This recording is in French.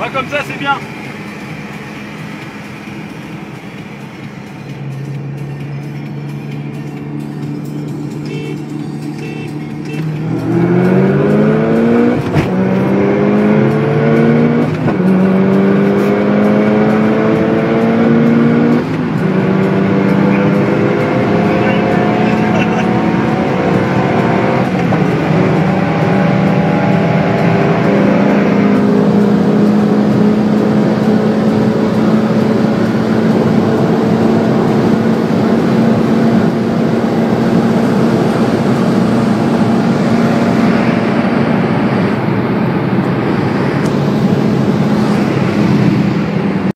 Ouais, comme ça, c'est bien.